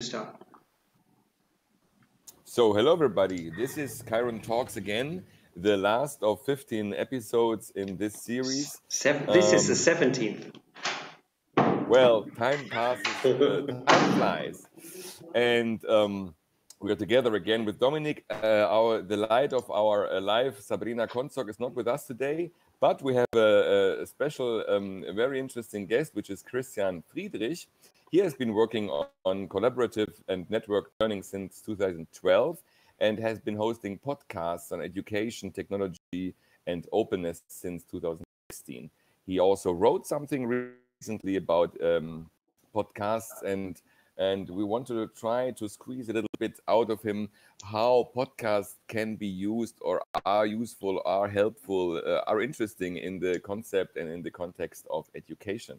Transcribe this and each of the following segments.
start. So, hello everybody. This is Kiron Talks again, the last of 15 episodes in this series. Seven, this um, is the 17th. Um, well, time passes, uh, time flies. And um, we are together again with Dominic. Uh, our the light of our uh, life, Sabrina Konzog, is not with us today, but we have a, a special, um, a very interesting guest, which is Christian Friedrich. He has been working on, on collaborative and network learning since 2012 and has been hosting podcasts on education, technology, and openness since 2016. He also wrote something recently about um, podcasts and and we want to try to squeeze a little bit out of him how podcasts can be used or are useful, are helpful, uh, are interesting in the concept and in the context of education.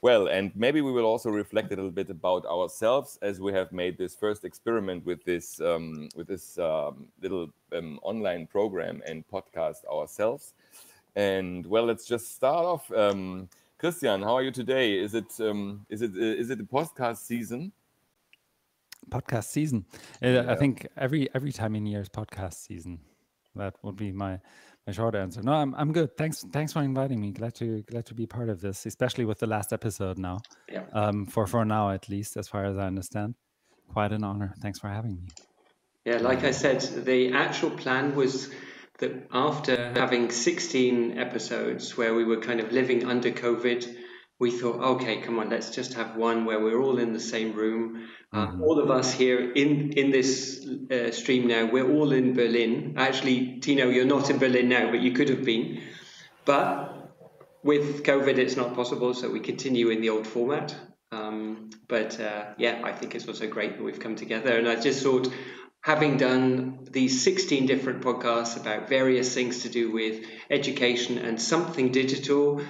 Well, and maybe we will also reflect a little bit about ourselves as we have made this first experiment with this um, with this um, little um, online program and podcast ourselves. And well, let's just start off. Um, Christian, how are you today? Is it um, is it uh, is it the podcast season? Podcast season. Uh, yeah. I think every every time in year is podcast season. That would be my my short answer. No, I'm I'm good. Thanks thanks for inviting me. Glad to glad to be part of this, especially with the last episode now. Yeah. Um, for for now at least, as far as I understand. Quite an honor. Thanks for having me. Yeah, like I said, the actual plan was that after having 16 episodes where we were kind of living under COVID, we thought, okay, come on, let's just have one where we're all in the same room. Uh, mm-hmm. All of us here in in this uh, stream now, we're all in Berlin. Actually, Tino, you're not in Berlin now, but you could have been. But with COVID, it's not possible, so we continue in the old format. Um, but uh, yeah, I think it's also great that we've come together. And I just thought having done these 16 different podcasts about various things to do with education and something digital,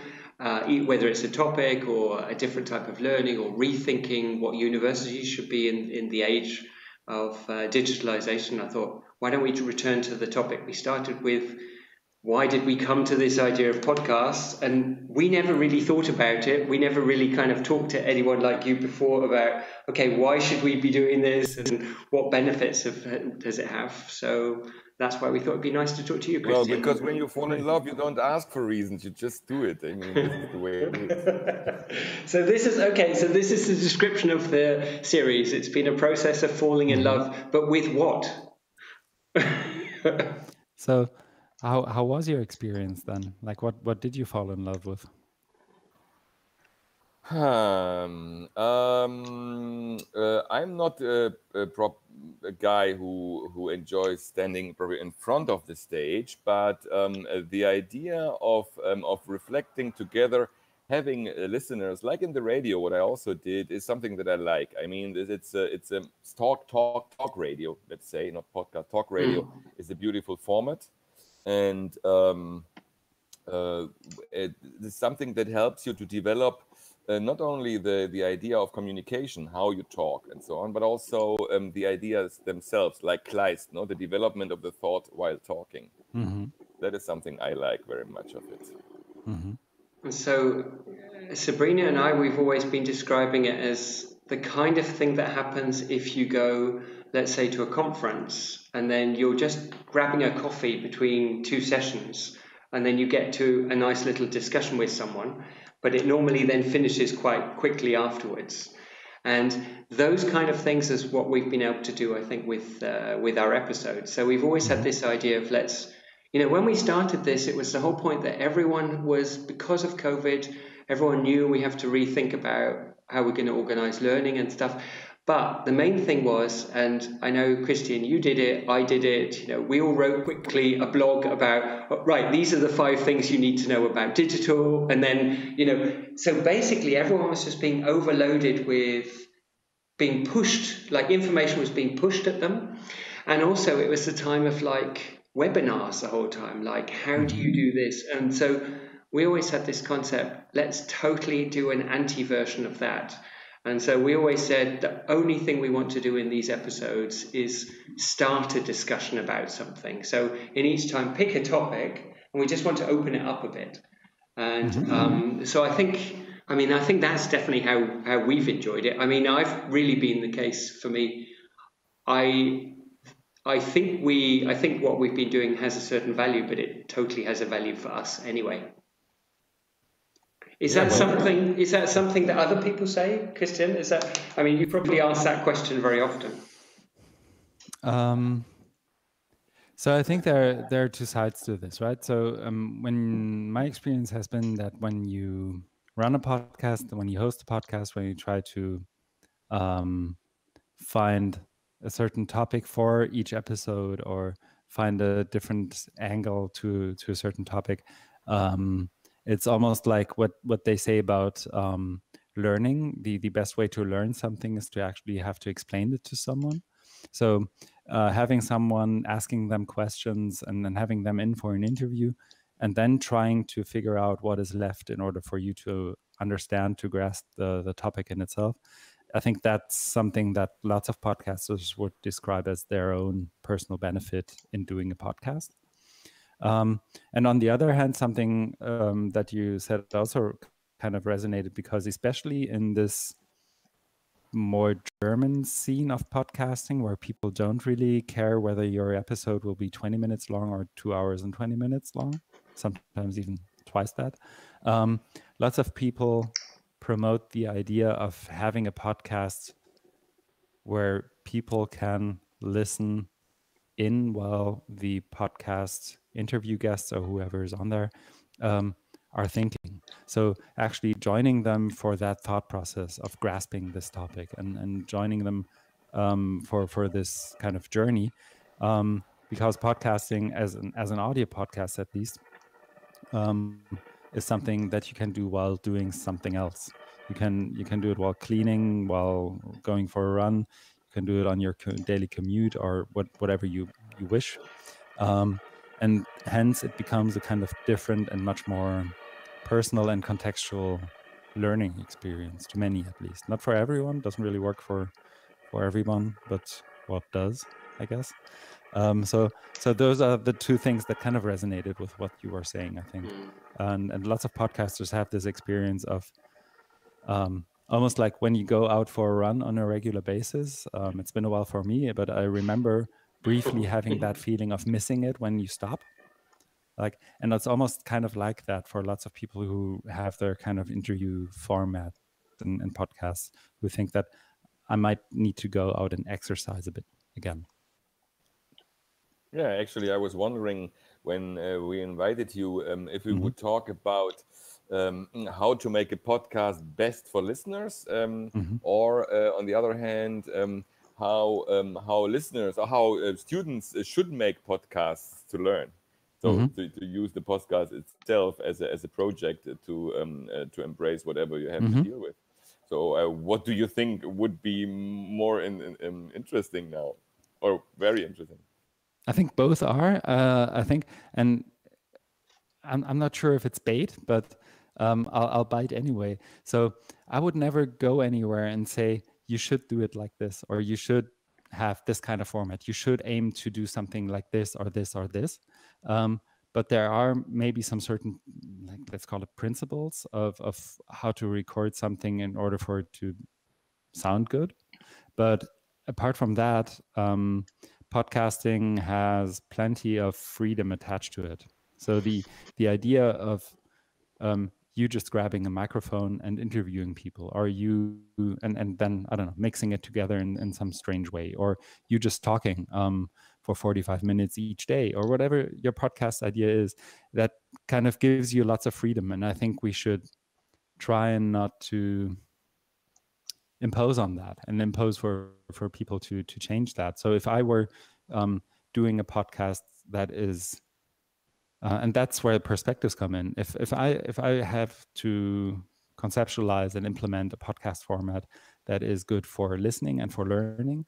uh, whether it's a topic or a different type of learning or rethinking what universities should be in, in the age of uh, digitalization, I thought, why don't we return to the topic we started with? why did we come to this idea of podcasts? And we never really thought about it. We never really kind of talked to anyone like you before about, okay, why should we be doing this and what benefits of, does it have? So that's why we thought it'd be nice to talk to you, Christian. Well, because when you fall in love, you don't ask for reasons, you just do it. I mean, this is the way it is. so this is, okay, so this is the description of the series. It's been a process of falling in love, but with what? so how how was your experience then? Like, what what did you fall in love with? Um, um, uh, I'm not a, a, prop, a, guy who who enjoys standing probably in front of the stage, but um, uh, the idea of um, of reflecting together, having uh, listeners, like in the radio, what I also did is something that I like. I mean, it's a it's a talk talk talk radio. Let's say not podcast talk radio mm. is a beautiful format and um, uh, it is something that helps you to develop uh, not only the, the idea of communication, how you talk and so on, but also um, the ideas themselves, like Kleist, no, the development of the thought while talking. Mm-hmm. That is something I like very much of it. Mm-hmm. So, Sabrina and I, we've always been describing it as the kind of thing that happens if you go let's say, to a conference, and then you're just grabbing a coffee between two sessions, and then you get to a nice little discussion with someone, but it normally then finishes quite quickly afterwards. And those kind of things is what we've been able to do, I think, with uh, with our episodes. So we've always had this idea of let's, you know, when we started this, it was the whole point that everyone was because of COVID, everyone knew we have to rethink about how we're going to organize learning and stuff. But the main thing was, and I know Christian, you did it, I did it. You know, we all wrote quickly a blog about right. These are the five things you need to know about digital, and then you know. So basically, everyone was just being overloaded with being pushed, like information was being pushed at them, and also it was the time of like webinars the whole time. Like, how do you do this? And so we always had this concept. Let's totally do an anti version of that and so we always said the only thing we want to do in these episodes is start a discussion about something. So in each time, pick a topic, and we just want to open it up a bit. And mm-hmm. um, so I think I mean, I think that's definitely how, how we've enjoyed it. I mean, I've really been the case for me. I I think we I think what we've been doing has a certain value, but it totally has a value for us anyway. Is that something? Is that something that other people say, Christian? Is that? I mean, you probably ask that question very often. Um, so I think there there are two sides to this, right? So um, when my experience has been that when you run a podcast, when you host a podcast, when you try to um, find a certain topic for each episode or find a different angle to to a certain topic, um, it's almost like what what they say about um, learning. The the best way to learn something is to actually have to explain it to someone. So uh, having someone asking them questions and then having them in for an interview and then trying to figure out what is left in order for you to understand to grasp the, the topic in itself i think that's something that lots of podcasters would describe as their own personal benefit in doing a podcast um, and on the other hand something um, that you said also kind of resonated because especially in this more German scene of podcasting where people don't really care whether your episode will be 20 minutes long or two hours and 20 minutes long, sometimes even twice that. Um, lots of people promote the idea of having a podcast where people can listen in while the podcast interview guests or whoever is on there um, are thinking. So actually joining them for that thought process of grasping this topic and, and joining them um, for for this kind of journey, um, because podcasting as an as an audio podcast at least um, is something that you can do while doing something else. You can you can do it while cleaning, while going for a run. You can do it on your daily commute or what, whatever you you wish. Um, and hence it becomes a kind of different and much more personal and contextual learning experience to many at least. Not for everyone doesn't really work for for everyone but what does i guess. Um, so so those are the two things that kind of resonated with what you were saying i think. Mm. and and lots of podcasters have this experience of um, almost like when you go out for a run on a regular basis um, it's been a while for me but i remember briefly having that feeling of missing it when you stop like and it's almost kind of like that for lots of people who have their kind of interview format and, and podcasts who think that i might need to go out and exercise a bit again yeah actually i was wondering when uh, we invited you um, if we mm-hmm. would talk about um, how to make a podcast best for listeners um, mm-hmm. or uh, on the other hand um, how um, how listeners or how uh, students uh, should make podcasts to learn. So mm-hmm. to, to use the podcast itself as a, as a project to um, uh, to embrace whatever you have mm-hmm. to deal with. So uh, what do you think would be more in, in, in interesting now, or very interesting? I think both are. Uh, I think, and I'm I'm not sure if it's bait, but um, I'll, I'll bite anyway. So I would never go anywhere and say you should do it like this or you should have this kind of format. You should aim to do something like this or this or this. Um, but there are maybe some certain like let's call it principles of, of how to record something in order for it to sound good. But apart from that um, podcasting has plenty of freedom attached to it. So the the idea of um, you just grabbing a microphone and interviewing people or you and and then i don't know mixing it together in, in some strange way or you just talking um, for 45 minutes each day or whatever your podcast idea is that kind of gives you lots of freedom. And i think we should try and not to impose on that and impose for for people to to change that. So if i were um, doing a podcast that is uh, and that's where perspectives come in. If if i if i have to conceptualize and implement a podcast format that is good for listening and for learning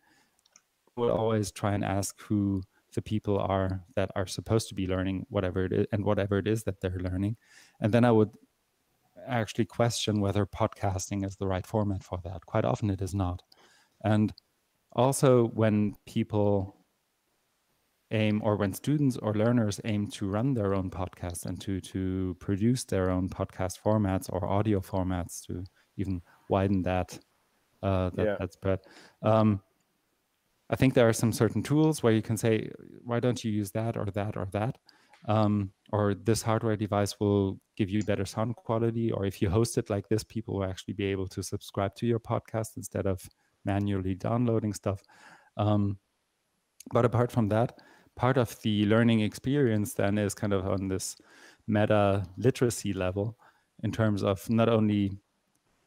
I will always try and ask who the people are that are supposed to be learning whatever it is and whatever it is that they're learning. And then i would actually question whether podcasting is the right format for that. Quite often it is not. And also when people aim or when students or learners aim to run their own podcasts and to to produce their own podcast formats or audio formats to even widen that uh, that, yeah. that spread. Um, i think there are some certain tools where you can say why don't you use that or that or that? Um, or this hardware device will give you better sound quality or if you host it like this people will actually be able to subscribe to your podcast instead of manually downloading stuff. Um, but apart from that part of the learning experience then is kind of on this meta literacy level in terms of not only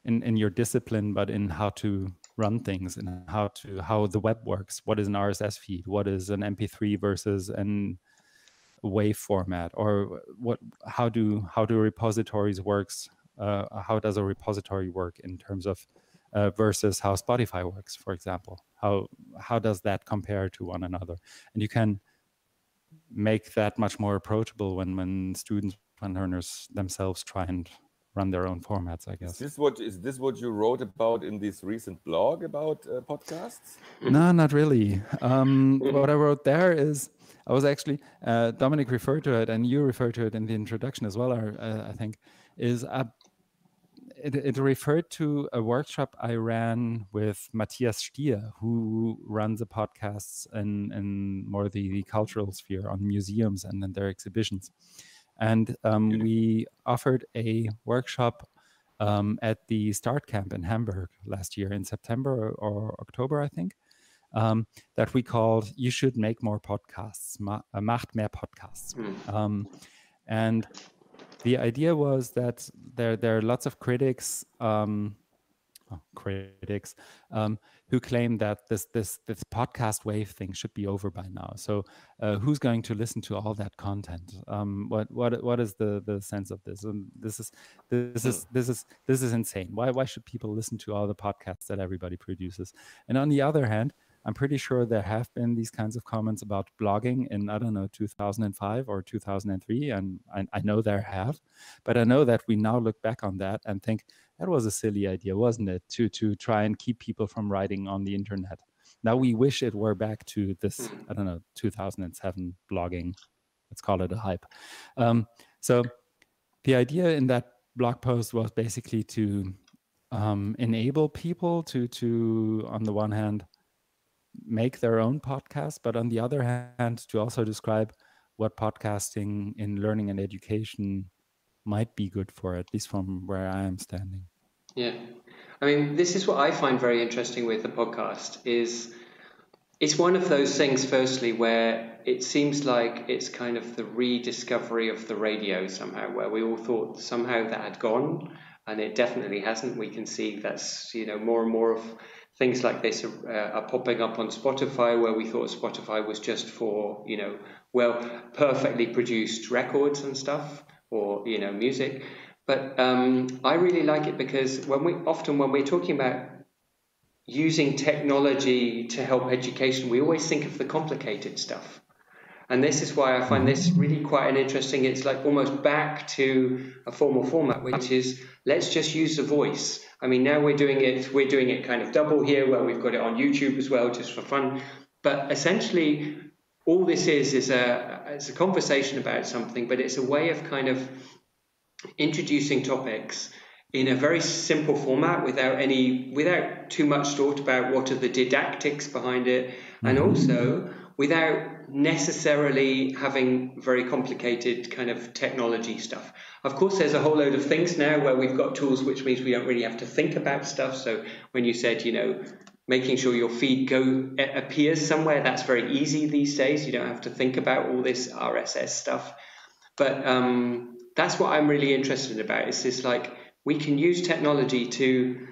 in, in your discipline but in how to run things and how to how the web works. What is an rss feed? What is an mp3 versus an wave format? Or what how do how do repositories works? Uh, how does a repository work in terms of uh, versus how spotify works for example? How how does that compare to one another? And you can make that much more approachable when when students and learners themselves try and run their own formats i guess. is this what is this what you wrote about in this recent blog about uh, podcasts? No not really. Um, what i wrote there is i was actually uh, dominic referred to it and you referred to it in the introduction as well uh, i think is a it, it, referred to a workshop I ran with Matthias Stier, who runs a podcast in, in more the, the cultural sphere on museums and then their exhibitions. And um, we offered a workshop um, at the Start Camp in Hamburg last year in September or October, I think, um, that we called "You Should Make More Podcasts," Ma uh, "Macht mehr Podcasts," um, and the idea was that there there are lots of critics um, oh, critics um, who claim that this this this podcast wave thing should be over by now. So uh, who's going to listen to all that content? Um, what what what is the the sense of this? And this is this is this is this is insane. Why why should people listen to all the podcasts that everybody produces? And on the other hand, I'm pretty sure there have been these kinds of comments about blogging in, I don't know, 2005 or 2003. And I, I, know there have. But I know that we now look back on that and think that was a silly idea, wasn't it? To, to try and keep people from writing on the internet. Now we wish it were back to this, I don't know, 2007 blogging. Let's call it a hype. Um, so the idea in that blog post was basically to um, enable people to, to, on the one hand, make their own podcast, but on the other hand, to also describe what podcasting in learning and education might be good for, at least from where I am standing. Yeah. I mean, this is what I find very interesting with the podcast is it's one of those things firstly where it seems like it's kind of the rediscovery of the radio somehow where we all thought somehow that had gone and it definitely hasn't we can see that's you know more and more of things like this are, uh, are, popping up on Spotify, where we thought Spotify was just for you know well perfectly produced records and stuff or you know music. But um, I really like it because when we often when we're talking about using technology to help education, we always think of the complicated stuff. And this is why I find this really quite an interesting, it's like almost back to a formal format, which is let's just use the voice. I mean, now we're doing it, we're doing it kind of double here where we've got it on YouTube as well, just for fun. But essentially, all this is is a, it's a conversation about something, but it's a way of kind of introducing topics in a very simple format without any without too much thought about what are the didactics behind it and mm-hmm. also without necessarily having very complicated kind of technology stuff. Of course, there's a whole load of things now where we've got tools which means we don't really have to think about stuff. So when you said, you know, making sure your feed go appears somewhere, that's very easy these days. You don't have to think about all this RSS stuff. But um, that's what I'm really interested about. Is this like we can use technology to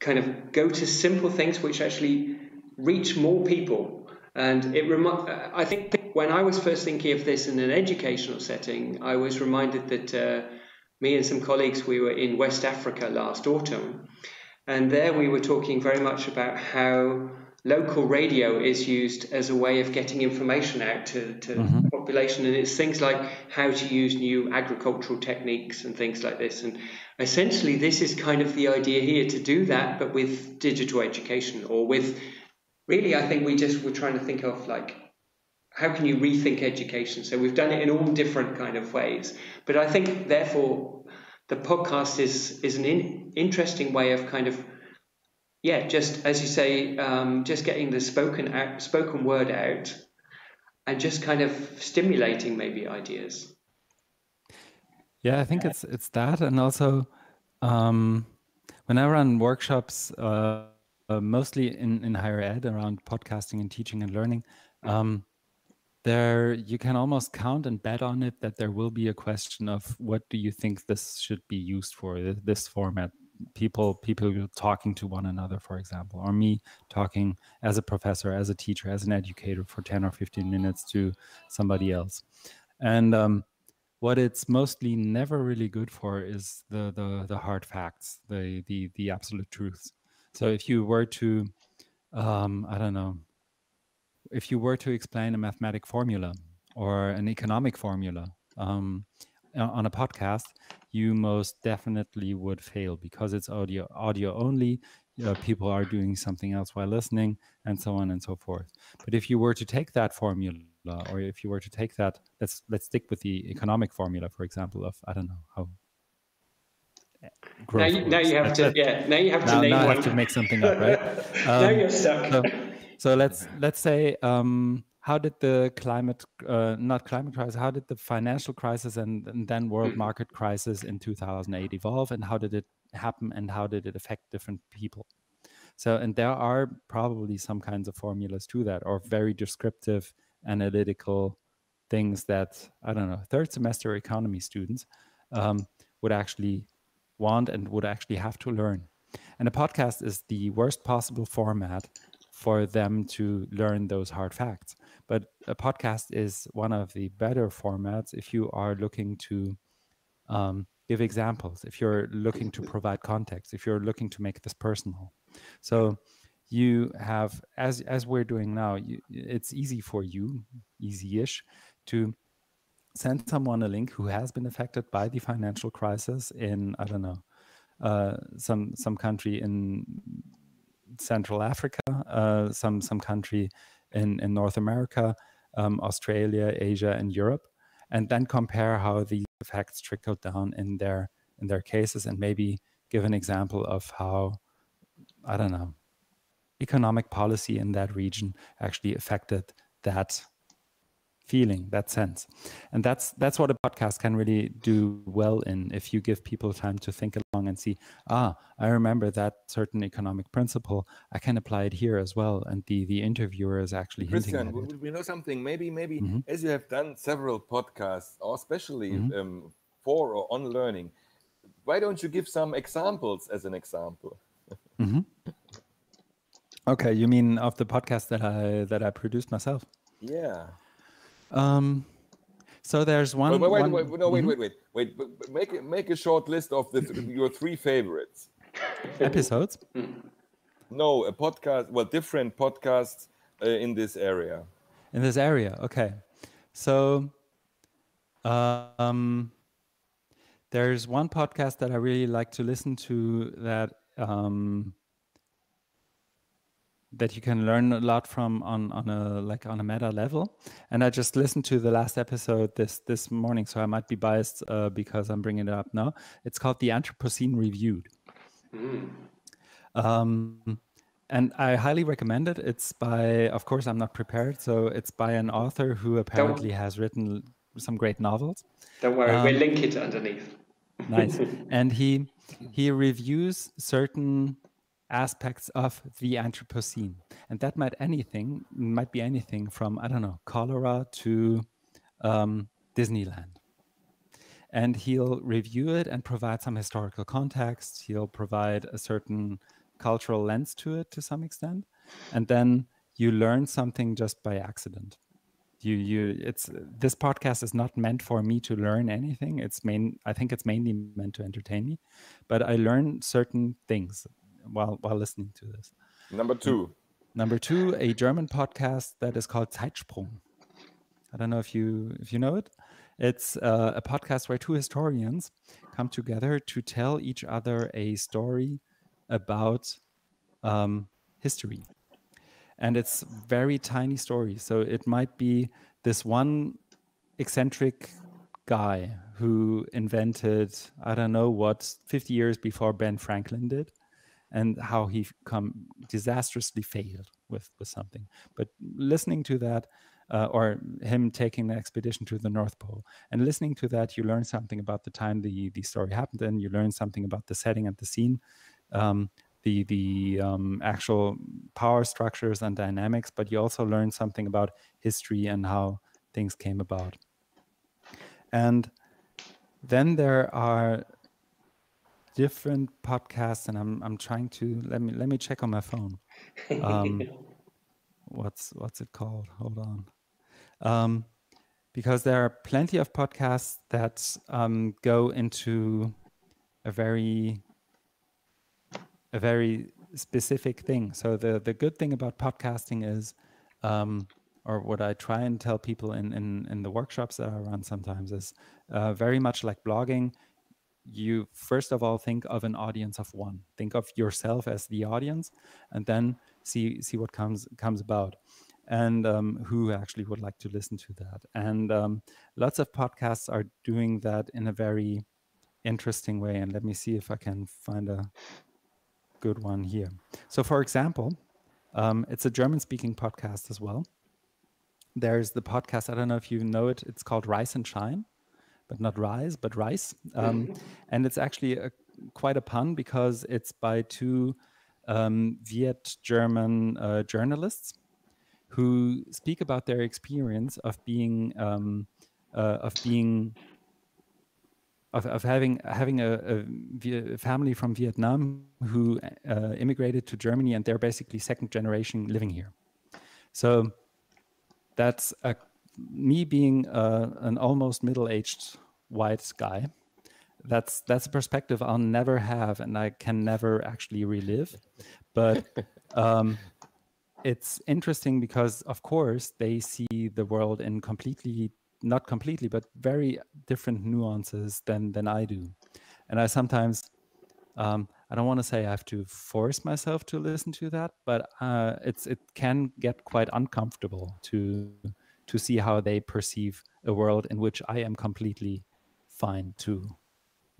kind of go to simple things which actually reach more people and it remi- I think when I was first thinking of this in an educational setting, I was reminded that uh, me and some colleagues, we were in West Africa last autumn. And there we were talking very much about how local radio is used as a way of getting information out to, to mm-hmm. the population. And it's things like how to use new agricultural techniques and things like this. And essentially, this is kind of the idea here to do that, but with digital education or with really, I think we just were trying to think of like how can you rethink education? So we've done it in all different kind of ways. But I think therefore the podcast is is an in, interesting way of kind of yeah, just as you say, um, just getting the spoken out, spoken word out, and just kind of stimulating maybe ideas. Yeah, I think it's it's that, and also um, when I run workshops, uh, uh, mostly in in higher ed around podcasting and teaching and learning. Um, there you can almost count and bet on it that there will be a question of what do you think this should be used for this format people people talking to one another for example or me talking as a professor as a teacher as an educator for 10 or 15 minutes to somebody else and um, what it's mostly never really good for is the the, the hard facts the, the the absolute truths so if you were to um, i don't know if you were to explain a mathematic formula or an economic formula um, on a podcast, you most definitely would fail because it's audio audio only. Uh, people are doing something else while listening, and so on and so forth. But if you were to take that formula, or if you were to take that, let's let's stick with the economic formula, for example, of I don't know how. Now you, now you, have to, yeah. Now you have now, to name now one. I have to make something up, right? Um, now you're stuck. So, so let's let's say um, how did the climate uh, not climate crisis how did the financial crisis and, and, then world mm. market crisis in 2008 evolve and how did it happen and how did it affect different people so and there are probably some kinds of formulas to that or very descriptive analytical things that i don't know third semester economy students um, would actually want and would actually have to learn and a podcast is the worst possible format for them to learn those hard facts. But a podcast is one of the better formats if you are looking to um, give examples, if you're looking to provide context, if you're looking to make this personal. So you have, as as we're doing now, you, it's easy for you, easy-ish, to send someone a link who has been affected by the financial crisis in I don't know uh, some some country in Central Africa, uh, some some country in in North America, um, Australia, Asia, and Europe, and then compare how these effects trickled down in their in their cases, and maybe give an example of how I don't know economic policy in that region actually affected that feeling that sense. And that's that's what a podcast can really do well in if you give people time to think along and see ah i remember that certain economic principle. I can apply it here as well. And the the interviewer is actually Christian, hinting we know something. Maybe maybe mm-hmm. as you have done several podcasts or especially mm-hmm. um, for or on learning why don't you give some examples as an example? Mm-hmm. okay you mean of the podcast that i that i produced myself? Yeah um, so there's one. Wait, wait, one, wait, no, wait, mm-hmm. wait, wait, wait, wait. Make make a short list of the your three favorites episodes. No, a podcast. Well, different podcasts uh, in this area. In this area, okay. So, um, there's one podcast that I really like to listen to that um, that you can learn a lot from on on a like on a meta level. And I just listened to the last episode this this morning, so I might be biased uh, because I'm bringing it up now. It's called the Anthropocene Reviewed. Mm. Um, and I highly recommend it. It's by, of course, I'm not prepared, so it's by an author who apparently don't, has written some great novels. Don't worry, um, we'll link it underneath. nice, and he he reviews certain aspects of the Anthropocene. And that might anything might be anything from I don't know cholera to um, Disneyland. And he'll review it and provide some historical context. He'll provide a certain cultural lens to it to some extent, and then you learn something just by accident. You you it's this podcast is not meant for me to learn anything. It's main I think it's mainly meant to entertain me, but I learn certain things while while listening to this. Number two. Number two, a German podcast that is called Zeitsprung. I don't know if you if you know it. It's uh, a podcast where two historians come together to tell each other a story about um, history, and it's very tiny stories. So it might be this one eccentric guy who invented I don't know what 50 years before Ben Franklin did, and how he come disastrously failed with with something. But listening to that, uh, or him taking the expedition to the North Pole, and listening to that, you learn something about the time the the story happened and You learn something about the setting and the scene. Um, the the um, actual power structures and dynamics, but you also learn something about history and how things came about. And then there are different podcasts, and I'm I'm trying to let me let me check on my phone. Um, what's what's it called? Hold on. Um, because there are plenty of podcasts that um, go into a very a very specific thing. So the the good thing about podcasting is, um, or what I try and tell people in in, in the workshops that I run sometimes is uh, very much like blogging. You first of all think of an audience of one. Think of yourself as the audience, and then see see what comes comes about, and um, who actually would like to listen to that. And um, lots of podcasts are doing that in a very interesting way. And let me see if I can find a good one here. So, for example, um, it's a German speaking podcast as well. There's the podcast, I don't know if you know it, it's called Rice and Shine, but not Rise, but Rice. Um, and it's actually a, quite a pun because it's by two um, Viet German uh, journalists who speak about their experience of being um, uh, of being of, of having having a, a, family from Vietnam who uh, immigrated to Germany and they're basically second generation living here. So that's a, me being a, an almost middle aged white guy. That's that's a perspective I'll never have and I can never actually relive. But um, it's interesting because of course they see the world in completely not completely, but very different nuances than than I do. And I sometimes, um, I don't want to say I have to force myself to listen to that, but uh, it's it can get quite uncomfortable to to see how they perceive a world in which I am completely fine to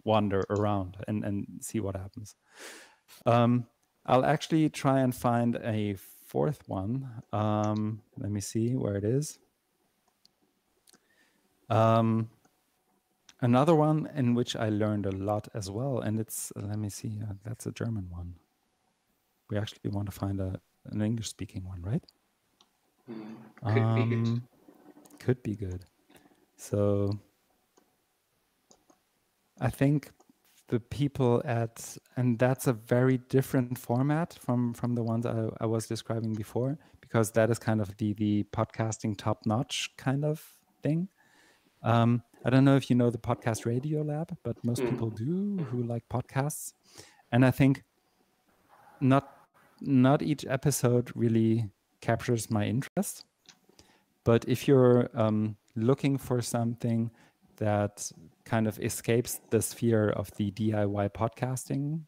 wander around and and see what happens. Um, I'll actually try and find a fourth one. Um, let me see where it is. Um, another one in which I learned a lot as well, and it's let me see, uh, that's a German one. We actually want to find a an English speaking one, right? Mm, could um, be good. Could be good. So I think the people at and that's a very different format from from the ones I, I was describing before because that is kind of the the podcasting top notch kind of thing um, I don't know if you know the podcast Radiolab, but most mm. people do who like podcasts. And I think not not each episode really captures my interest. But if you're um, looking for something that kind of escapes the sphere of the DIY podcasting,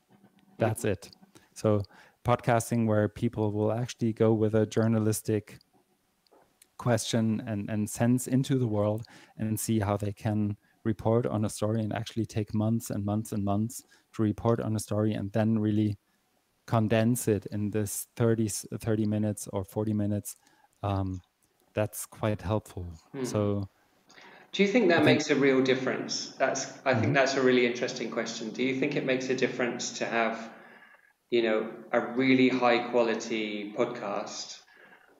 that's it. So podcasting where people will actually go with a journalistic question and, and sense into the world and see how they can report on a story and actually take months and months and months to report on a story and then really condense it in this 30, 30 minutes or 40 minutes um, that's quite helpful mm-hmm. so do you think that makes a real difference that's i mm-hmm. think that's a really interesting question do you think it makes a difference to have you know a really high quality podcast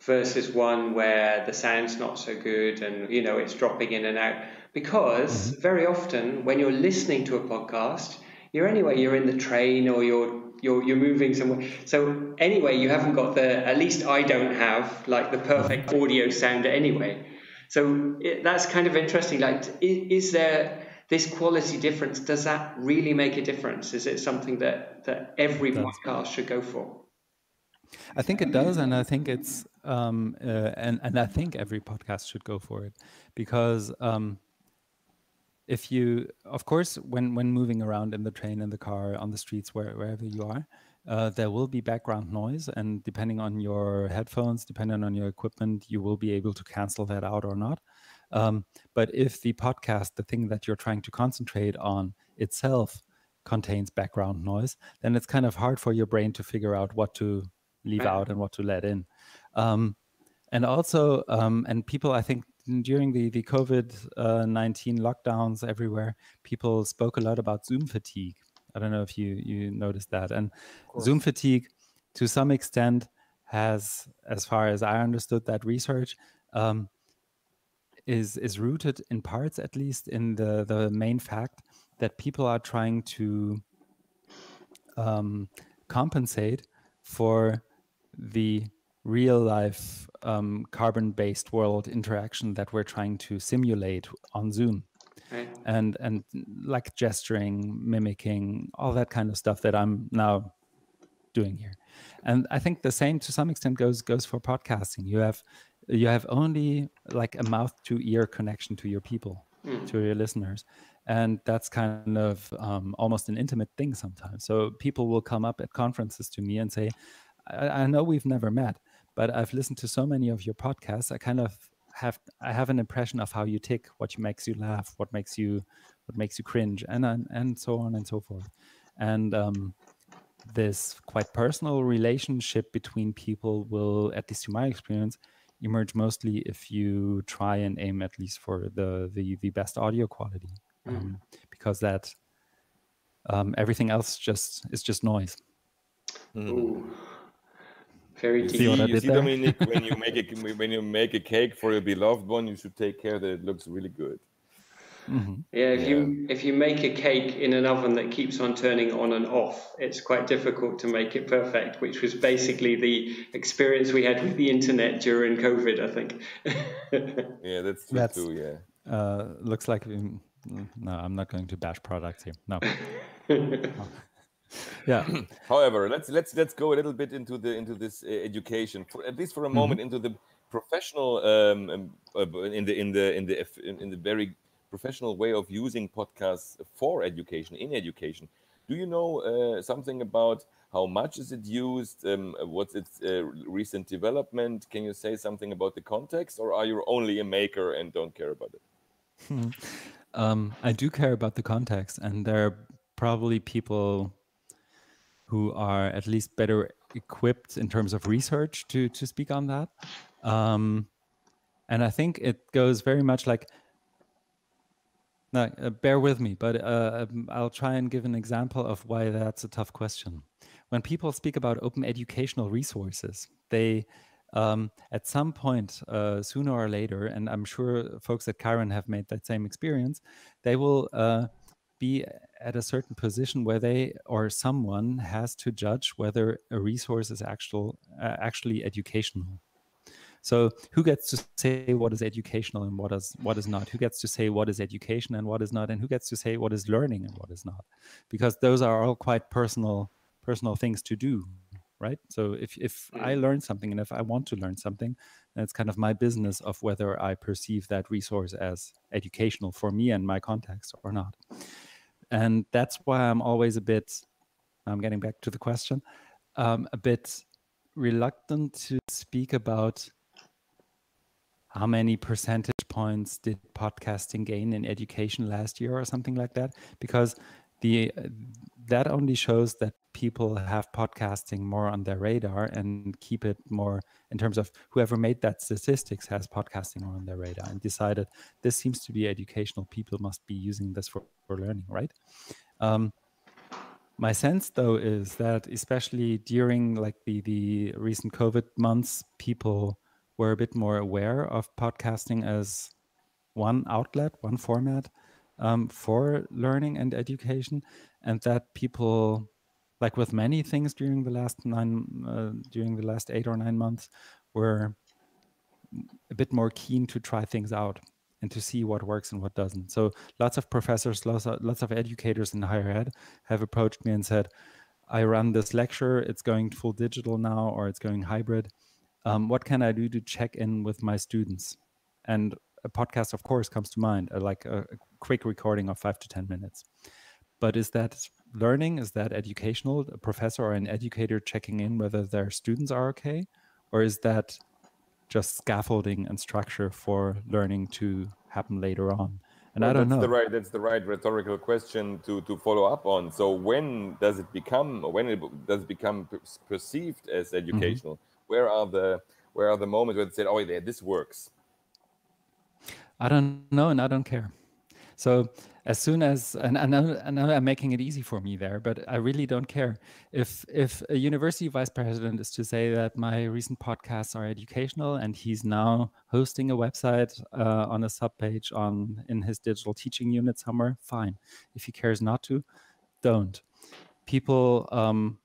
versus one where the sound's not so good and you know it's dropping in and out because mm-hmm. very often when you're listening to a podcast you're anyway you're in the train or you're you're you're moving somewhere. So anyway you haven't got the at least I don't have like the perfect audio sound anyway. So it, that's kind of interesting like is, is there this quality difference? Does that really make a difference? Is it something that that every podcast should go for? I think it does, and I think it's um, uh, and and I think every podcast should go for it because um, if you, of course, when when moving around in the train, in the car, on the streets, where, wherever you are, uh, there will be background noise, and depending on your headphones, depending on your equipment, you will be able to cancel that out or not. Um, but if the podcast, the thing that you're trying to concentrate on itself, contains background noise, then it's kind of hard for your brain to figure out what to leave out and what to let in. Um, and also, um, and people, I think during the the COVID uh, nineteen lockdowns everywhere, people spoke a lot about Zoom fatigue I don't know if you you noticed that. And Zoom fatigue, to some extent, has, as far as I understood that research, um, is is rooted in parts, at least, in the the main fact that people are trying to um, compensate for the real life um, carbon based world interaction that we're trying to simulate on Zoom. And and like gesturing mimicking all that kind of stuff that i'm now doing here. And i think the same to some extent goes goes for podcasting. You have you have only like a mouth to ear connection to your people mm. to your listeners. And that's kind of um, almost an intimate thing sometimes. So people will come up at conferences to me and say I, I know we've never met but i've listened to so many of your podcasts i kind of have I have an impression of how you tick, what makes you laugh, what makes you what makes you cringe, and and, and so on and so forth. And um, this quite personal relationship between people will, at least to my experience, emerge mostly if you try and aim at least for the the, the best audio quality, mm. um, because that um, everything else just is just noise. Mm. Very you deep. See, you see Dominic, when you make a when you make a cake for your beloved one, you should take care that it looks really good. Mm-hmm. Yeah, if yeah. you if you make a cake in an oven that keeps on turning on and off, it's quite difficult to make it perfect. Which was basically the experience we had with the internet during COVID, I think. yeah, that's true that's, too. Yeah, uh, looks like we, no, I'm not going to bash products here. No. yeah. However let's let's let's go a little bit into the into this uh, education. For at least for a moment into the professional um, um in the in the in the in the very professional way of using podcasts for education in education. Do you know uh, something about how much is it used? Um, what's its uh, recent development? Can you say something about the context or are you only a maker and don't care about it? Um, i do care about the context and there are probably people who are at least better equipped in terms of research to to speak on that. Um, and I think it goes very much like. Now, uh, bear with me, but uh, um, I'll try and give an example of why that's a tough question. When people speak about open educational resources, they um, at some point, uh, sooner or later, and I'm sure folks at Kiron have made that same experience, they will uh, be at a certain position where they or someone has to judge whether a resource is actual uh, actually educational. So who gets to say what is educational and what is what is not? Who gets to say what is education and what is not? And who gets to say what is learning and what is not? Because those are all quite personal personal things to do right? So if if i mm. learn something and if i want to learn something then it's kind of my business of whether i perceive that resource as educational for me and my context or not and that's why i'm always a bit i'm getting back to the question um, a bit reluctant to speak about how many percentage points did podcasting gain in education last year or something like that. Because the that only shows that people have podcasting more on their radar and keep it more in terms of whoever made that statistics has podcasting more on their radar and decided this seems to be educational people must be using this for, for learning right? Um, my sense though is that especially during like the the recent covid months people were a bit more aware of podcasting as one outlet one format um, for learning and education and that people like with many things during the last nine uh, during the last eight or nine months were a bit more keen to try things out and to see what works and what doesn't. So lots of professors lots of, lots of educators in higher ed have approached me and said i run this lecture. It's going full digital now or it's going hybrid. Um, what can i do to check in with my students? And a podcast of course comes to mind uh, like a, a quick recording of five to ten minutes but is that learning? Is that educational? A professor or an educator checking in whether their students are okay? Or is that just scaffolding and structure for learning to happen later on? And well, I don't that's know. The right, that's the right rhetorical question to, to follow up on. So when does it become, or when it does it become perceived as mm-hmm. educational? Mm-hmm. Where are the where are the moments where they said, "Oh, yeah, this works"? I don't know, and I don't care. So as soon as and I know, I know I'm making it easy for me there, but I really don't care if if a university vice president is to say that my recent podcasts are educational and he's now hosting a website uh, on a subpage on in his digital teaching unit somewhere. Fine. If he cares not to, don't. People, um,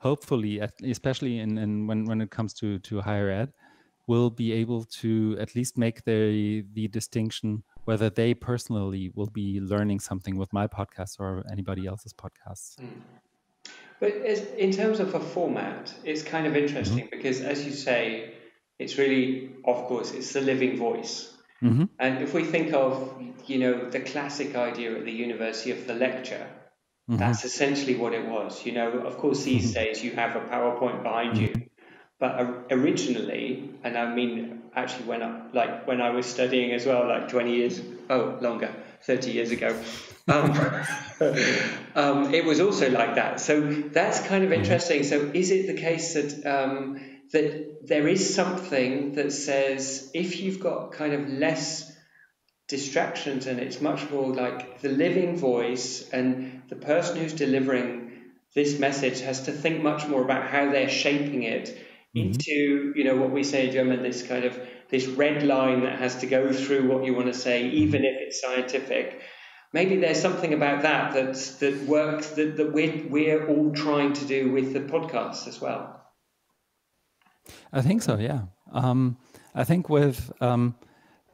hopefully, especially in, in when when it comes to to higher ed, will be able to at least make the the distinction whether they personally will be learning something with my podcast or anybody else's podcasts. Mm. But in terms of a format, it's kind of interesting mm-hmm. because, as you say, it's really, of course, it's the living voice. Mm-hmm. And if we think of, you know, the classic idea at the university of the lecture, mm-hmm. that's essentially what it was. You know, of course, these mm-hmm. days you have a PowerPoint behind you, mm-hmm. But originally, and I mean actually when I like when I was studying as well, like 20 years, oh longer, 30 years ago. Um, um, it was also like that. So that's kind of interesting. So is it the case that um, that there is something that says if you've got kind of less distractions and it's much more like the living voice and the person who's delivering this message has to think much more about how they're shaping it mm-hmm. into you know what we say in German this kind of this red line that has to go through what you want to say even if it's scientific maybe there's something about that that that works that, that we're we're all trying to do with the podcast as well I think so yeah um, I think with um,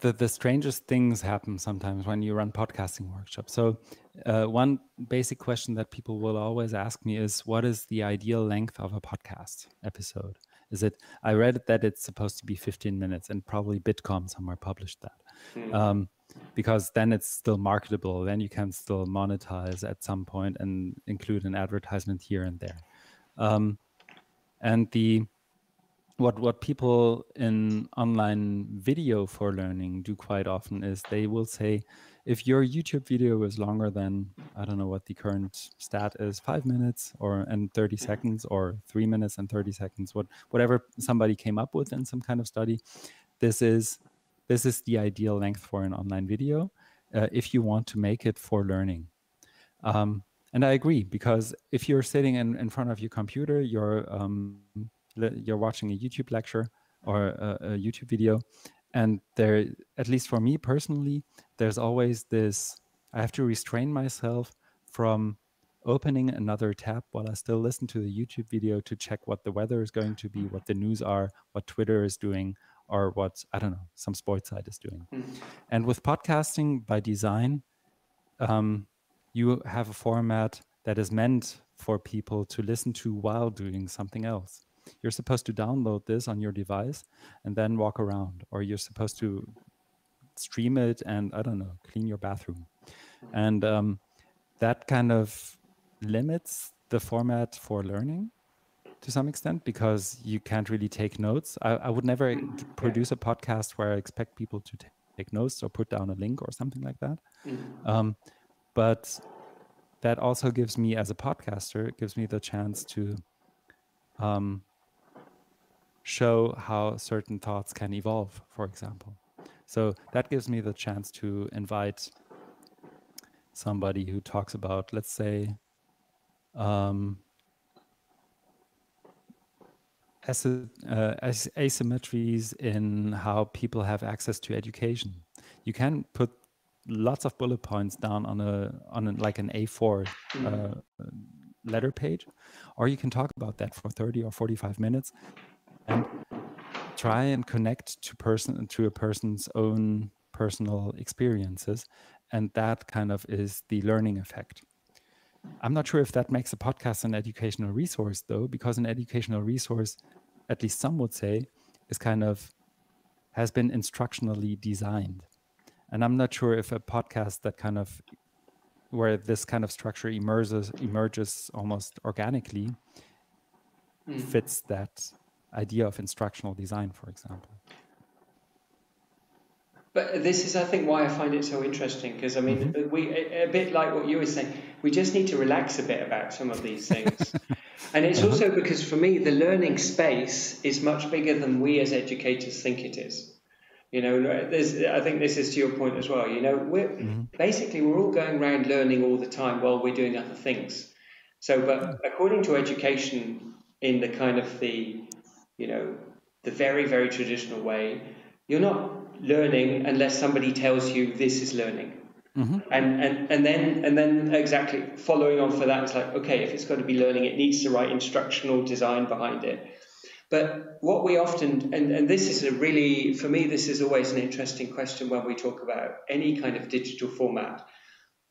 the, the strangest things happen sometimes when you run podcasting workshops. So, uh, one basic question that people will always ask me is, What is the ideal length of a podcast episode? Is it? I read that it's supposed to be 15 minutes, and probably Bitkom somewhere published that. Mm. Um, because then it's still marketable. Then you can still monetize at some point and include an advertisement here and there. Um, and the what what people in online video for learning do quite often is they will say if your YouTube video is longer than I don't know what the current stat is, five minutes or and 30 seconds or three minutes and 30 seconds, what whatever somebody came up with in some kind of study, this is this is the ideal length for an online video uh, if you want to make it for learning. Um, and I agree because if you're sitting in, in front of your computer, you're um, you're watching a YouTube lecture or a, a YouTube video, and there at least for me personally there's always this i have to restrain myself from opening another tab while i still listen to the youtube video to check what the weather is going to be what the news are what twitter is doing or what i don't know some sports site is doing. Mm-hmm. and with podcasting by design um, you have a format that is meant for people to listen to while doing something else you're supposed to download this on your device and then walk around, or you're supposed to stream it and I don't know, clean your bathroom. And um, that kind of limits the format for learning to some extent because you can't really take notes. I, I would never produce a podcast where I expect people to take notes or put down a link or something like that. Mm-hmm. Um, but that also gives me, as a podcaster, it gives me the chance to um, show how certain thoughts can evolve, for example. So that gives me the chance to invite somebody who talks about, let's say, um, as, uh, as asymmetries in how people have access to education. You can put lots of bullet points down on a on a, like an A4 uh, letter page, or you can talk about that for 30 or 45 minutes and try and connect to person to a person's own personal experiences and that kind of is the learning effect i'm not sure if that makes a podcast an educational resource though because an educational resource at least some would say is kind of has been instructionally designed and i'm not sure if a podcast that kind of where this kind of structure emerges emerges almost organically mm. fits that idea of instructional design, for example. But this is, I think, why I find it so interesting because I mean, mm-hmm. we a, bit like what you were saying, we just need to relax a bit about some of these things, and it's also because for me, the learning space is much bigger than we as educators think it is. You know, there's, I think this is to your point as well. You know, we're mm-hmm. basically we're all going around learning all the time while we're doing other things. So, but according to education, in the kind of the, you know, the very very traditional way, you're not learning unless somebody tells you this is learning. Mm-hmm. And, and and then and then exactly following on for that, it's like okay, if it's got to be learning, it needs the right instructional design behind it. But what we often and, and this is a really for me this is always an interesting question when we talk about any kind of digital format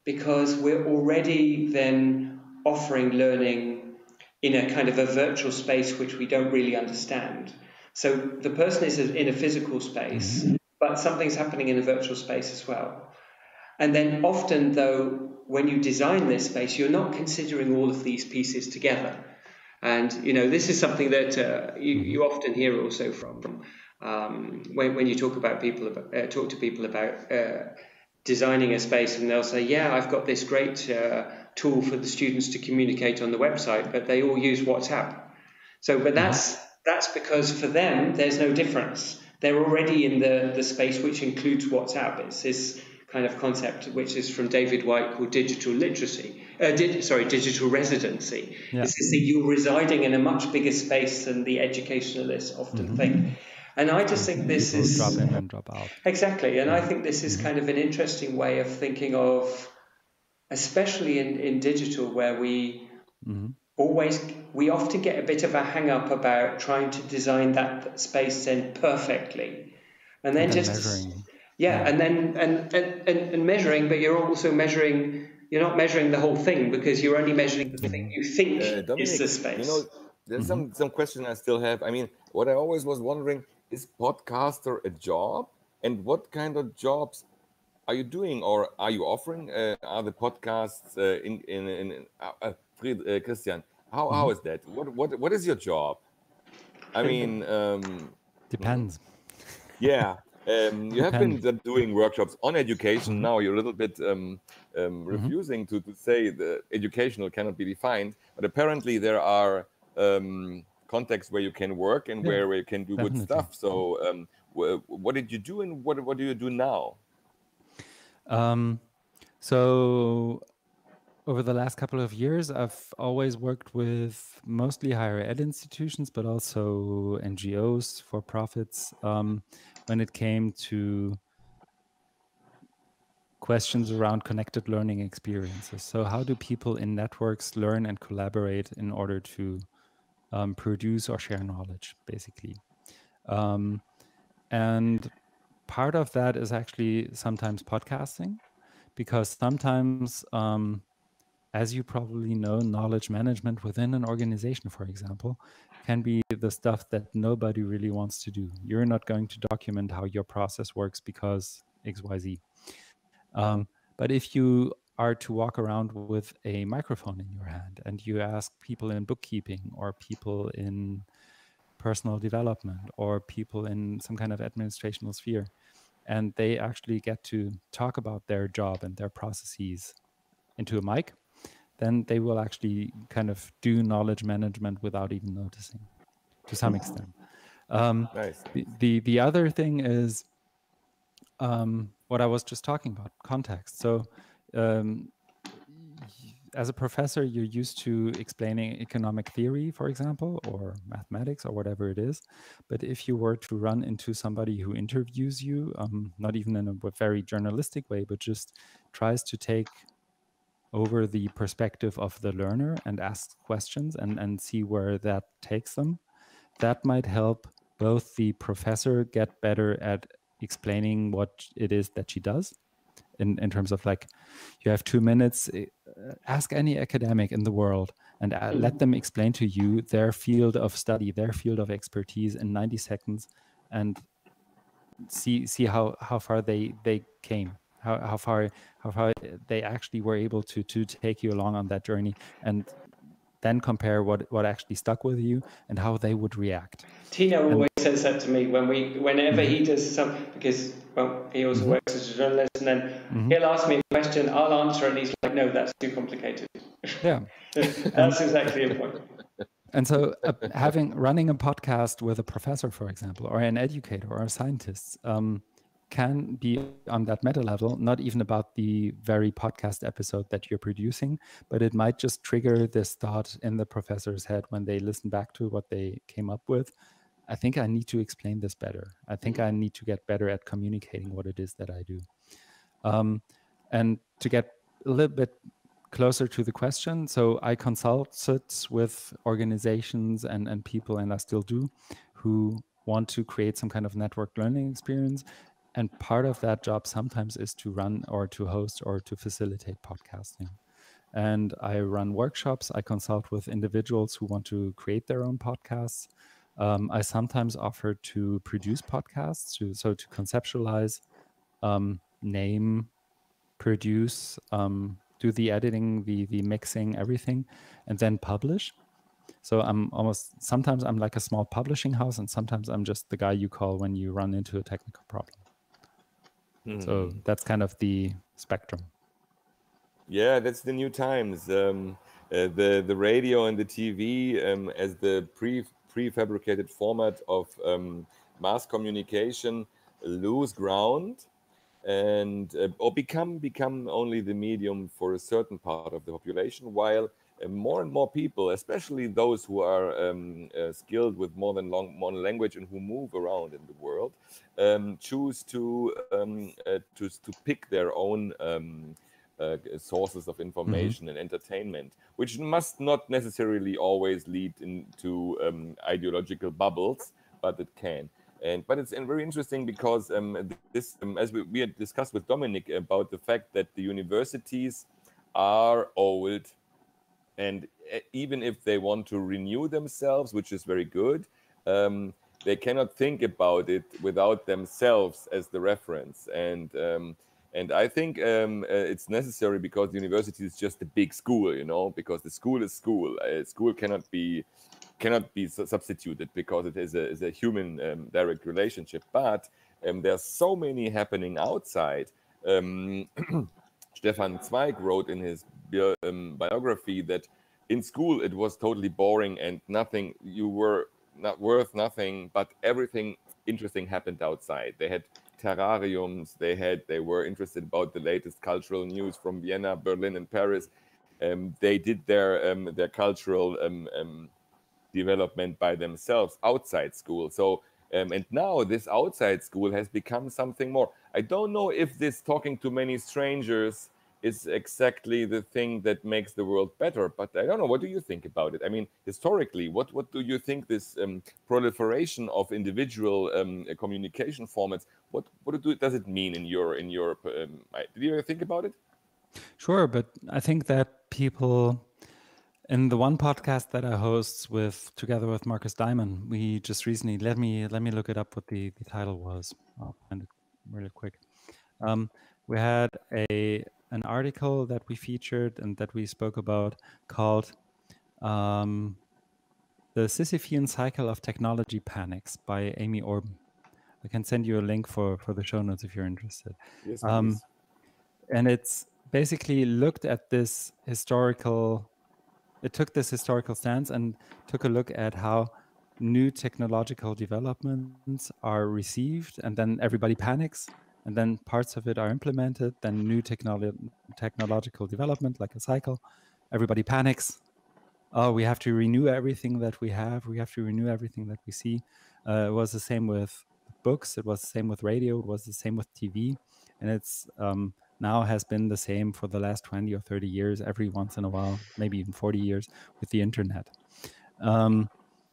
because we're already then offering learning in a kind of a virtual space which we don't really understand. So the person is in a physical space, mm-hmm but something's happening in a virtual space as well. And then often, though, when you design this space, you're not considering all of these pieces together. And you know, this is something that uh, you, you, often hear also from um, when, when you talk about people about, uh, talk to people about uh, designing a space, and they'll say, "Yeah, I've got this great uh, tool for the students to communicate on the website, but they all use WhatsApp." So, but that's that's because for them, there's no difference they're already in the, the space which includes WhatsApp. It's this kind of concept which is from David White called digital literacy. Uh, di- sorry, digital residency. Yeah. This is that you're residing in a much bigger space than the educationalists often mm-hmm. think. And I just think this is drop in and drop out. Exactly, and yeah. I think this is mm-hmm. kind of an interesting way of thinking of, especially in, in digital, where we mm-hmm always we often get a bit of a hang up about trying to design that space then perfectly and then and just measuring. Yeah, yeah, and then and, and, and, and measuring but you're also measuring you're not measuring the whole thing because you're only measuring the thing you think uh, Dominic, is the space you know there's mm-hmm. some some question i still have i mean what i always was wondering is podcaster a job and what kind of jobs are you doing or are you offering uh, are the podcasts uh, in in, in uh, uh uh, Christian, how, mm-hmm. how is that? What what what is your job? I mean, um, depends. Yeah, um, you have been doing workshops on education. Mm-hmm. Now you're a little bit um, um, mm-hmm. refusing mm-hmm. to, to say the educational cannot be defined, but apparently there are contexts where you can work and yeah, where you can do definitely. good stuff. So, um, wh- what did you do, and what what do you do now? Um, so over the last couple of years, I've always worked with mostly higher ed institutions, but also NGOs, for profits, um, when it came to questions around connected learning experiences. So, how do people in networks learn and collaborate in order to um, produce or share knowledge, basically? Um, and part of that is actually sometimes podcasting, because sometimes um, as you probably know, knowledge management within an organization, for example, can be the stuff that nobody really wants to do. You're not going to document how your process works because XYZ. Um, but if you are to walk around with a microphone in your hand and you ask people in bookkeeping or people in personal development or people in some kind of administrational sphere, and they actually get to talk about their job and their processes into a mic, then they will actually kind of do knowledge management without even noticing to some extent. Um, nice. the, the, the other thing is um, what I was just talking about context. So, um, as a professor, you're used to explaining economic theory, for example, or mathematics or whatever it is. But if you were to run into somebody who interviews you, um, not even in a very journalistic way, but just tries to take over the perspective of the learner and ask questions and, and see where that takes them. That might help both the professor get better at explaining what it is that she does in, in terms of like you have two minutes eh, ask any academic in the world and uh, let them explain to you their field of study their field of expertise in 90 seconds and see see how how far they they came how, how far how far they actually were able to to take you along on that journey and then compare what what actually stuck with you and how they would react. Tina says that to me when we whenever he mm-hmm. does something, because well he also mm-hmm. works as a journalist and then mm-hmm. he'll ask me a question i'll answer and he's like no that's too complicated yeah that's exactly the point. point and so uh, having running a podcast with a professor for example or an educator or a scientist um, can be on that meta level, not even about the very podcast episode that you're producing, but it might just trigger this thought in the professor's head when they listen back to what they came up with. I think I need to explain this better. I think I need to get better at communicating what it is that I do. Um, and to get a little bit closer to the question, so I consulted with organizations and, and people, and I still do, who want to create some kind of network learning experience. And part of that job sometimes is to run or to host or to facilitate podcasting. And i run workshops. I consult with individuals who want to create their own podcasts um, i sometimes offer to produce podcasts to, so to conceptualize um, name produce um, do the editing the the mixing everything and then publish so i'm almost sometimes i'm like a small publishing house and sometimes i'm just the guy you call when you run into a technical problem Mm. So hmm. that's kind of the spectrum. Yeah, that's the new times. Um, the the radio and the TV um, as the pre prefabricated format of um, mass communication lose ground and uh, or become become only the medium for a certain part of the population while more and more people, especially those who are um, uh, skilled with more than long, one language and who move around in the world, um, choose to, um, uh, to to pick their own um, uh, sources of information mm-hmm. and entertainment, which must not necessarily always lead into um, ideological bubbles, but it can. And but it's very interesting because um, this, as we, we had discussed with Dominic about the fact that the universities are old and eh, even if they want to renew themselves, which is very good, um, they cannot think about it without themselves as the reference. And um, and I think um, uh, it's necessary because the university is just a big school, you know, because the school is school. Uh, school cannot be cannot be substituted because it is a, is a human um, direct relationship. But um, there's so many happening outside. Um, Stefan Zweig wrote in his um, biography that in school it was totally boring and nothing. You were not worth nothing, but everything interesting happened outside. They had terrariums. They had they were interested about the latest cultural news from Vienna, Berlin, and Paris. Um, they did their um, their cultural um, um development by themselves outside school. So um, and now this outside school has become something more. I don't know if this talking to many strangers is exactly the thing that makes the world better. But I don't know. What do you think about it? I mean, historically, what what do you think this um, proliferation of individual um, communication formats? What what do, does it mean in your in your? Um, did you ever think about it? Sure, but I think that people in the one podcast that I host with together with Marcus Diamond, we just recently let me let me look it up what the, the title was. I'll find it really quick. Um, we had a an article that we featured and that we spoke about called um, The Sisyphean Cycle of Technology Panics by Amy Orben. I can send you a link for, for the show notes if you're interested. Yes, um, and it's basically looked at this historical, it took this historical stance and took a look at how new technological developments are received and then everybody panics and then parts of it are implemented then new technolo- technological development like a cycle. Everybody panics. Oh we have to renew everything that we have. We have to renew everything that we see. Uh, it was the same with books. It was the same with radio. It was the same with tv and it's um, now has been the same for the last 20 or 30 years every once in a while maybe even 40 years with the internet. Um,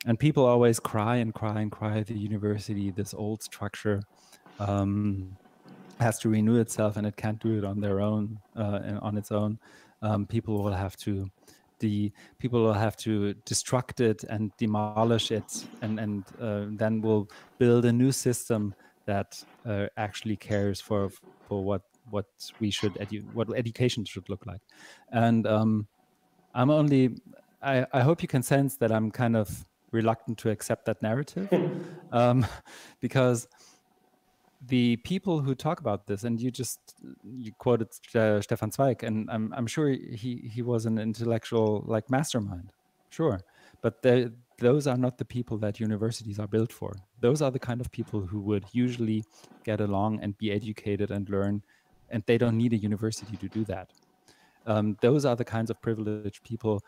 and people always cry and cry and cry the university this old structure. Um, has to renew itself and it can't do it on their own uh, on its own um, people will have to the people will have to destruct it and demolish it and and uh, then we'll build a new system that uh, actually cares for for what what we should edu- what education should look like. And um, I'm only I, I hope you can sense that I'm kind of reluctant to accept that narrative um, because the people who talk about this, and you just you quoted uh, Stefan Zweig, and I'm I'm sure he he was an intellectual like mastermind, sure, but those are not the people that universities are built for. Those are the kind of people who would usually get along and be educated and learn, and they don't need a university to do that. Um, those are the kinds of privileged people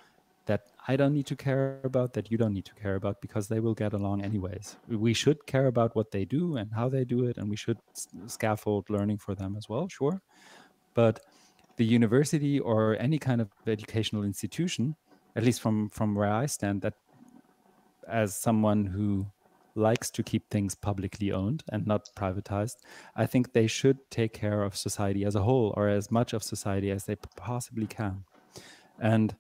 that I don't need to care about, that you don't need to care about, because they will get along anyways. We should care about what they do and how they do it, and we should scaffold learning for them as well, sure. But the university or any kind of educational institution, at least from from where I stand, that as someone who likes to keep things publicly owned and not privatized, I think they should take care of society as a whole or as much of society as they possibly can. And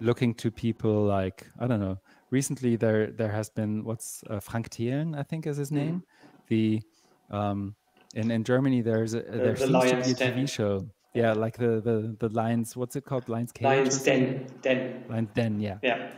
looking to people like I don't know. Recently, there there has been what's uh, Frank Thelen, I think, is his mm-hmm. name. The um, in in Germany, there's a there the seems Lions to be a TV Den. show. Yeah, like the the the Lions. What's it called? Lions Cage. Lions Den. Den. Lions Den. Yeah. Yeah.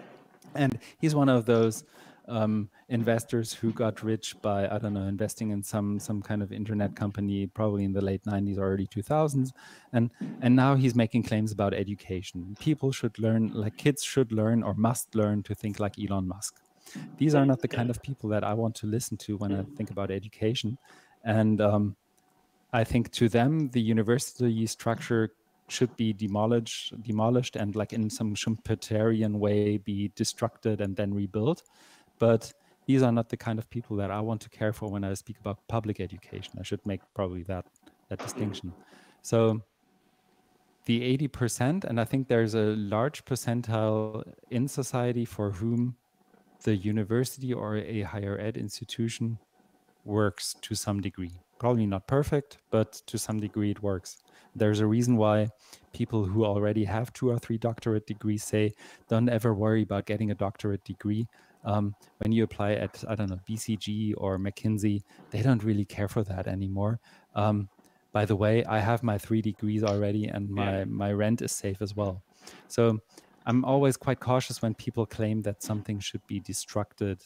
And he's one of those um, investors who got rich by I don't know investing in some some kind of internet company probably in the late 90s or early 2000s and and now he's making claims about education. People should learn like kids should learn or must learn to think like Elon Musk. These are not the kind of people that I want to listen to when I think about education. And um, I think to them the university structure should be demolished demolished and like in some Schumpeterian way be destructed and then rebuilt but these are not the kind of people that I want to care for when I speak about public education. I should make probably that that distinction. So the 80%, and I think there's a large percentile in society for whom the university or a higher ed institution works to some degree. Probably not perfect, but to some degree it works. There's a reason why people who already have two or three doctorate degrees say, don't ever worry about getting a doctorate degree um, when you apply at I don't know BCG or McKinsey, they don't really care for that anymore. Um, by the way, I have my three degrees already, and my yeah. my rent is safe as well. So I'm always quite cautious when people claim that something should be destructed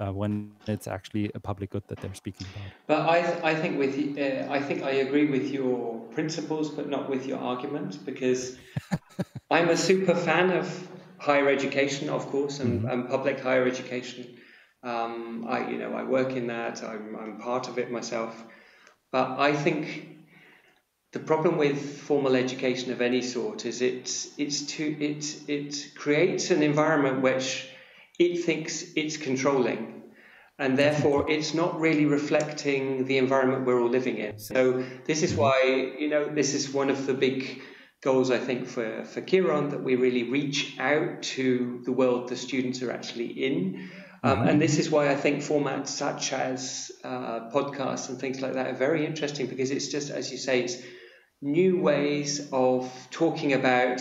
uh, when it's actually a public good that they're speaking about. But I, I think with uh, I think I agree with your principles, but not with your arguments because I'm a super fan of higher education, of course, and, mm-hmm. and public higher education. Um, I, you know, I work in that. I'm, I'm part of it myself. But I think the problem with formal education of any sort is it's it's too it it creates an environment which it thinks it's controlling, and therefore it's not really reflecting the environment we're all living in. So this is why you know this is one of the big goals, I think, for, for Kiron that we really reach out to the world the students are actually in. Um, mm-hmm. And this is why I think formats such as uh, podcasts and things like that are very interesting because it's just, as you say, it's new ways of talking about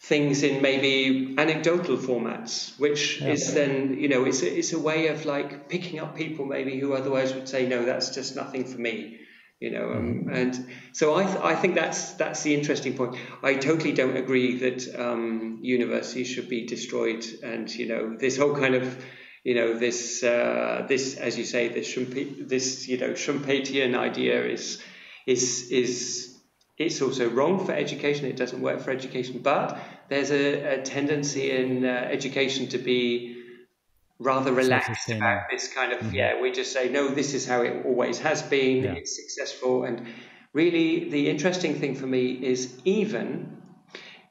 things in maybe anecdotal formats, which yeah. is then, you know, it's it's a way of like picking up people maybe who otherwise would say, no, that's just nothing for me you know um, mm-hmm. and so I, th- I think that's that's the interesting point. I totally don't agree that um, universities should be destroyed and you know this whole kind of you know this uh, this as you say this Schumpe- this you know Schumpeterian idea is is is it's also wrong for education. It doesn't work for education. But there's a, a tendency in uh, education to be rather relaxed about this kind of mm-hmm. yeah we just say no this is how it always has been yeah. it's successful and really the interesting thing for me is even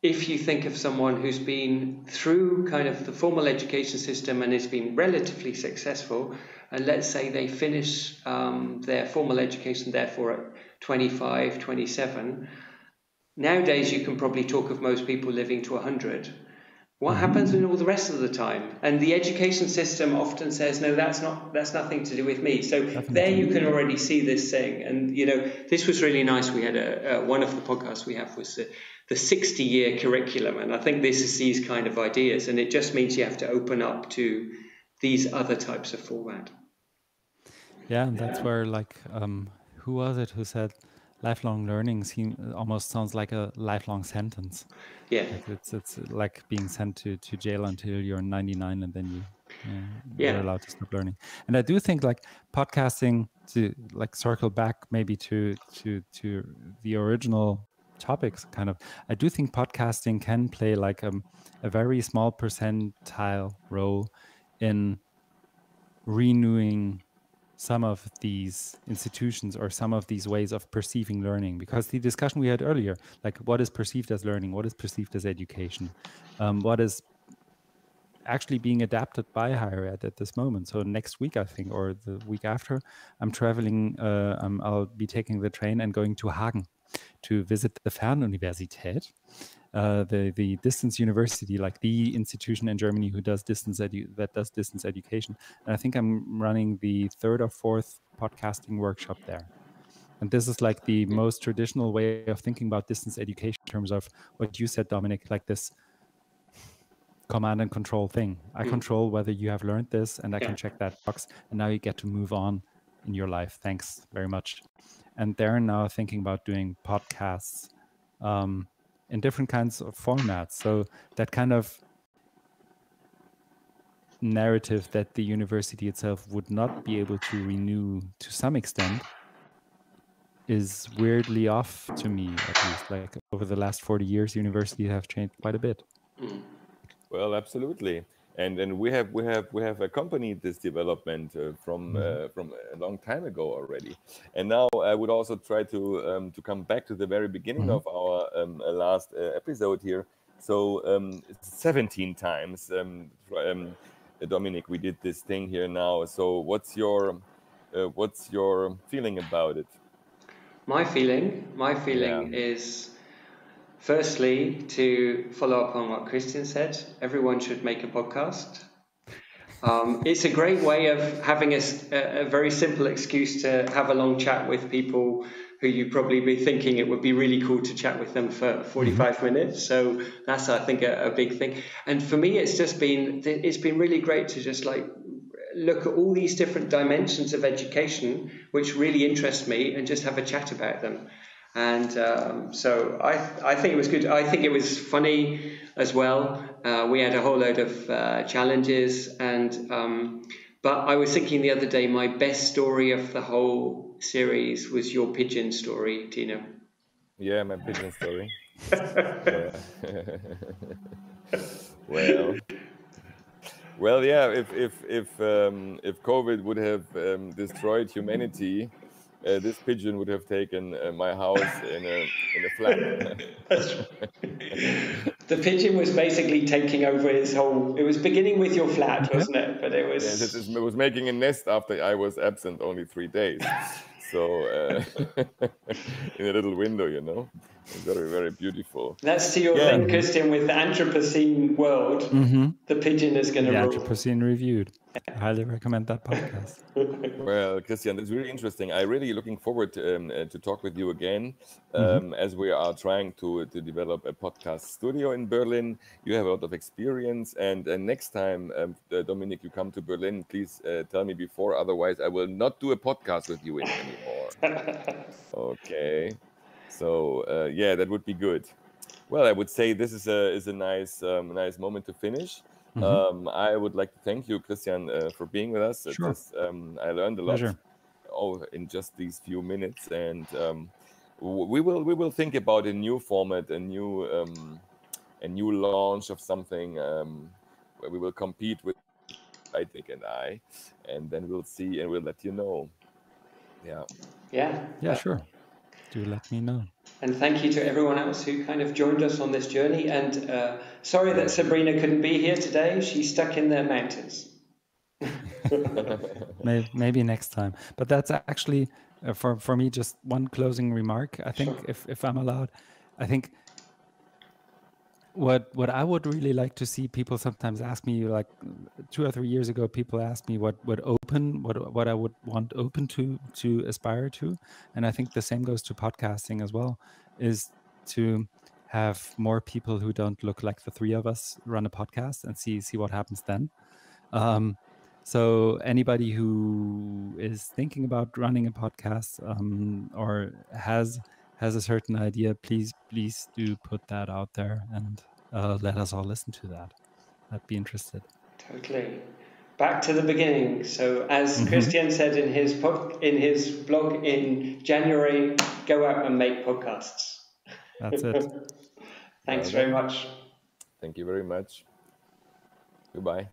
if you think of someone who's been through kind of the formal education system and has been relatively successful and let's say they finish um, their formal education therefore at 25 27 nowadays you can probably talk of most people living to 100 what happens in all the rest of the time? And the education system often says, no, that's not that's nothing to do with me. So Definitely. there you can already see this thing. And you know, this was really nice. We had a, a one of the podcasts we have was the, the 60 year curriculum, and I think this is these kind of ideas, and it just means you have to open up to these other types of format. Yeah, and that's where like um, who was it who said lifelong learning seem almost sounds like a lifelong sentence. Yeah. Like it's it's like being sent to, to jail until you're 99 and then you uh, Yeah. you're allowed to stop learning. And I do think like podcasting to like circle back maybe to to to the original topics kind of I do think podcasting can play like um, a very small percentile role in renewing some of these institutions or some of these ways of perceiving learning because the discussion we had earlier like what is perceived as learning? What is perceived as education? Um, what is actually being adapted by higher ed at this moment? So next week i think or the week after i'm traveling uh, um, i'll be taking the train and going to hagen to visit the fernuniversität uh, the the distance university, like the institution in Germany who does distance edu- that does distance education. And I think I'm running the third or fourth podcasting workshop there. And this is like the most traditional way of thinking about distance education in terms of what you said, Dominic, like this command and control thing. I Mm. control whether you have learned this and I Yeah. can check that box. And now you get to move on in your life. Thanks very much. And they're now thinking about doing podcasts um, in different kinds of formats. So that kind of narrative that the university itself would not be able to renew to some extent is weirdly off to me at least like over the last 40 years universities have changed quite a bit Mm. Well, absolutely, and and we have we have we have accompanied this development uh, from Mhm. uh, from a long time ago already, and now I would also try to um, to come back to the very beginning Mhm. of our um, uh, last uh, episode here. So um, 17 times, um, um, Dominic, we did this thing here now. So what's your uh, what's your feeling about it? My feeling, my feeling is, firstly, to follow up on what Christian said. Everyone should make a podcast. Um, it's a great way of having a, a, very simple excuse to have a long chat with people who you probably be thinking it would be really cool to chat with them for 45 minutes. So that's, I think, a, a big thing. And for me, it's just been it's been really great to just like look at all these different dimensions of education which really interest me and just have a chat about them. And um, so I, I think it was good. I think it was funny as well. Uh, we had a whole load of uh, challenges, and um, but I was thinking the other day, my best story of the whole series was your pigeon story, Tina. Yeah, my pigeon story. Well, well, yeah. If if if um, if COVID would have um, destroyed humanity, uh, this pigeon would have taken uh, my house in a in a flat. The pigeon was basically taking over his whole. It was beginning with your flat, wasn't it? But it was. Yes, it is- it was making a nest after I was absent only three days. So uh, in a little window, you know, very very beautiful. That's to your Yeah. thing, Christian, with the Anthropocene world. mm-hmm. The pigeon is going the to rule. anthropocene reviewed i highly recommend that podcast Well, Christian, it's really interesting. I'm really looking forward to, um, uh, to talk with you again um, Mm-hmm. as we are trying to, to develop a podcast studio in Berlin. You have a lot of experience. And uh, next time, um, uh, Dominic, you come to Berlin, please uh, tell me before. Otherwise, I will not do a podcast with you anymore. okay. So, uh, yeah, that would be good. Well, I would say this is a, is a nice, um, nice moment to finish. Mhm. Um, I would like to thank you, Christian, uh, for being with us. Sure. was, um, I learned a lot Pleasure. oh, in just these few minutes, and um, we will we will think about a new format, a new um, a new launch of something um, where we will compete with I think and I, and then we'll see and we'll let you know. Yeah. Yeah. yeah sure do let me know And thank you to everyone else who kind of joined us on this journey. And uh, sorry that Sabrina couldn't be here today. She's stuck in the mountains. maybe, maybe next time but that's actually uh, for for me just one closing remark i think Sure. if if i'm allowed i think what what i would really like to see people sometimes ask me like two or three years ago people asked me what what open what what i would want open to to aspire to. And i think the same goes to podcasting as well is to have more people who don't look like the three of us run a podcast and see see what happens then. Um, So anybody who is thinking about running a podcast um, or has has a certain idea, please please do put that out there and uh, let us all listen to that. I'd be interested. Totally. Back to the beginning. So, as mm-hmm. Christian said in his pod, in his blog in January, go out and make podcasts. That's it. Thanks very much. Thank you very much. Goodbye.